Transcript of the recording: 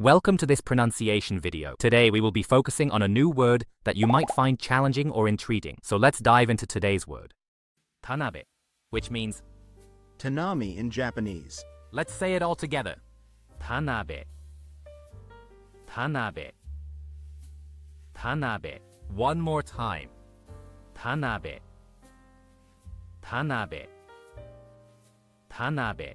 Welcome to this pronunciation video. Today we will be focusing on a new word that you might find challenging or intriguing. So let's dive into today's word. Tanabe, which means, Tanami in Japanese. let's say it all together. Tanabe. Tanabe. Tanabe. One more time. Tanabe. Tanabe. Tanabe.